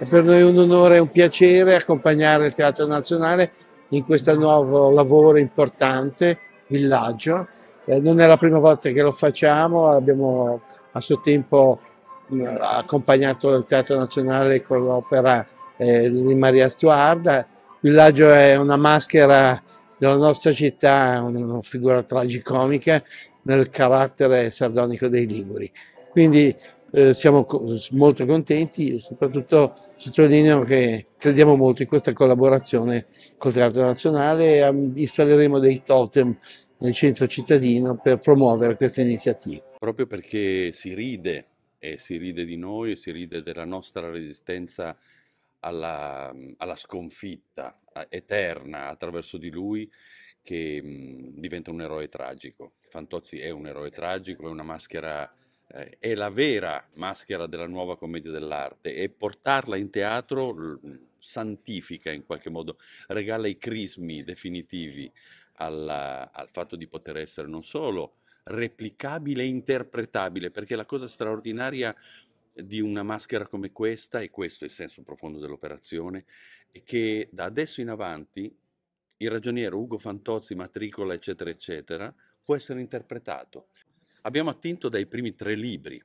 È per noi un onore e un piacere accompagnare il Teatro Nazionale in questo nuovo lavoro importante, villaggio. Eh, non è la prima volta che lo facciamo, abbiamo a suo tempo accompagnato il Teatro Nazionale con l'opera eh, di Maria Stuarda. Il villaggio è una maschera della nostra città, una figura tragicomica nel carattere sardonico dei Liguri. Quindi eh, siamo molto contenti, soprattutto sottolineo che crediamo molto in questa collaborazione col Teatro Nazionale e installeremo dei totem nel centro cittadino per promuovere questa iniziativa. Proprio perché si ride e si ride di noi e si ride della nostra resistenza alla, alla sconfitta eterna attraverso di lui che mh, diventa un eroe tragico. Fantozzi è un eroe tragico, è una maschera, eh, è la vera maschera della nuova commedia dell'arte e portarla in teatro santifica in qualche modo, regala i crismi definitivi alla, al fatto di poter essere non solo replicabile e interpretabile, perché la cosa straordinaria di una maschera come questa, e questo è il senso profondo dell'operazione, è che da adesso in avanti il ragioniero Ugo Fantozzi, matricola, eccetera, eccetera, può essere interpretato. Abbiamo attinto dai primi tre libri.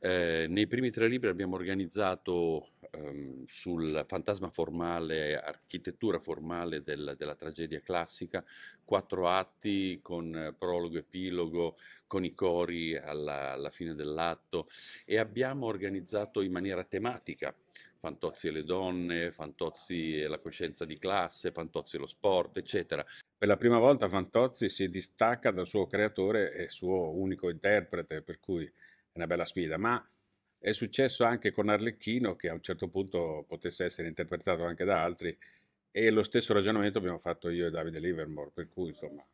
Eh, nei primi tre libri abbiamo organizzato ehm, sul fantasma formale, architettura formale del, della tragedia classica, quattro atti con prologo, epilogo, con i cori alla, alla fine dell'atto e abbiamo organizzato in maniera tematica Fantozzi e le donne, Fantozzi e la coscienza di classe, Fantozzi e lo sport, eccetera. Per la prima volta Fantozzi si distacca dal suo creatore e suo unico interprete, per cui è una bella sfida, ma è successo anche con Arlecchino che a un certo punto potesse essere interpretato anche da altri e lo stesso ragionamento abbiamo fatto io e Davide Livermore, per cui insomma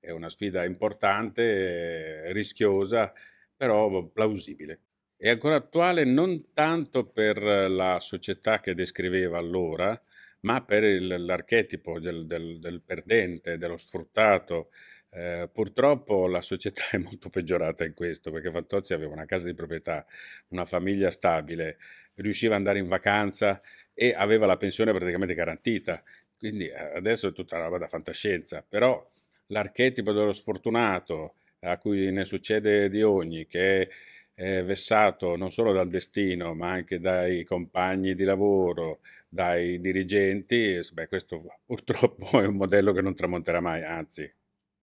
è una sfida importante, rischiosa, però plausibile. È ancora attuale non tanto per la società che descriveva allora, ma per l'archetipo del, del- del perdente, dello sfruttato. Eh, purtroppo la società è molto peggiorata in questo, perché Fantozzi aveva una casa di proprietà, una famiglia stabile, riusciva ad andare in vacanza e aveva la pensione praticamente garantita. Quindi eh, adesso è tutta roba da fantascienza, però l'archetipo dello sfortunato, a cui ne succede di ogni, che è vessato non solo dal destino, ma anche dai compagni di lavoro, dai dirigenti, beh, questo purtroppo è un modello che non tramonterà mai, anzi.